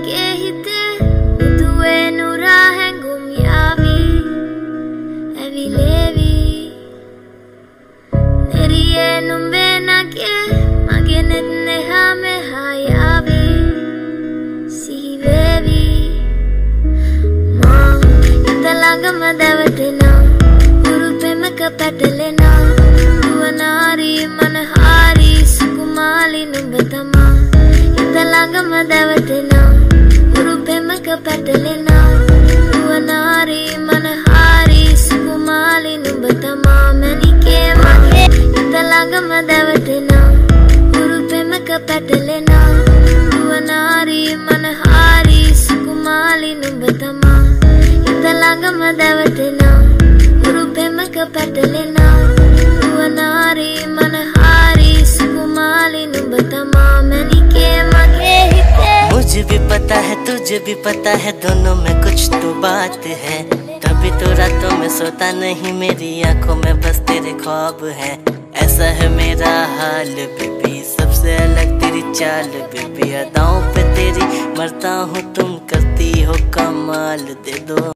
මගේ හිතේ උතුවේ නුරා හැඟුම් යාවී. ඇවිලේවී. නෙරියේ නුඹේ නගේ මගේ නෙත් නෙහා මෙහා යාවී. සිහිවේවී. මා ඉත ළඟම දැවටෙනා. උරු පෙමක පැටලෙනා. නුවනාරී මනහාරී සුකුමාලි නුඹ තමා. ඉත ළඟම දැවටෙනා. උරුපෙමක පැටලෙනා දුවනාරී මනහාරී සුකුමාලි නුඹ තමා මැනිකේ මගේ හිත ළඟම දැවටෙනා උරුපෙමක පැටලෙනා දුවනාරී මනහාරී සුකුමාලි නුඹ තමා හිත ළඟම දැවටෙනා උරුපෙමක පැටලෙනා तुझे भी पता है दोनों में कुछ तो बात है। तभी तो रातों में सोता नहीं, मेरी आँखों में बस तेरे ख्वाब है। ऐसा है मेरा हाल बेबी, सबसे अलग तेरी चाल बेबी। अदाओं पे तेरी मरता हूँ, तुम करती हो कमाल, दे दो।